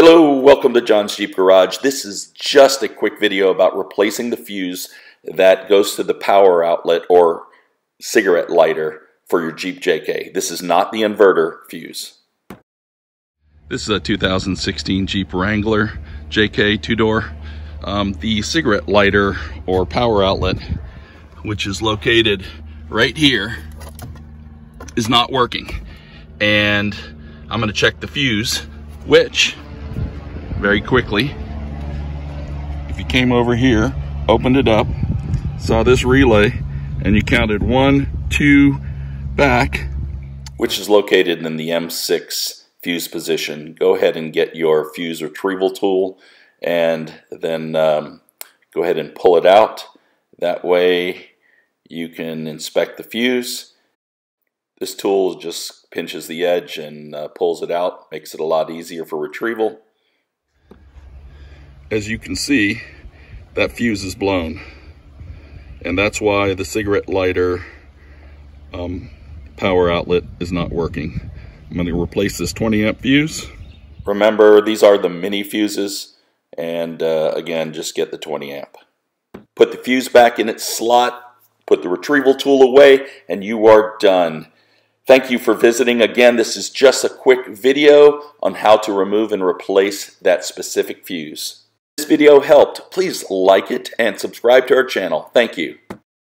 Hello, welcome to John's Jeep Garage. This is just a quick video about replacing the fuse that goes to the power outlet or cigarette lighter for your Jeep JK. This is not the inverter fuse. This is a 2016 Jeep Wrangler JK two-door. Um, the cigarette lighter or power outlet, which is located right here, is not working. And I'm gonna check the fuse, which very quickly. If you came over here, opened it up, saw this relay, and you counted one, two, back. Which is located in the M6 fuse position. Go ahead and get your fuse retrieval tool and then um, go ahead and pull it out. That way you can inspect the fuse. This tool just pinches the edge and uh, pulls it out, makes it a lot easier for retrieval as you can see, that fuse is blown. And that's why the cigarette lighter um, power outlet is not working. I'm going to replace this 20 amp fuse. Remember, these are the mini fuses. And uh, again, just get the 20 amp. Put the fuse back in its slot, put the retrieval tool away, and you are done. Thank you for visiting. Again, this is just a quick video on how to remove and replace that specific fuse this video helped, please like it and subscribe to our channel. Thank you.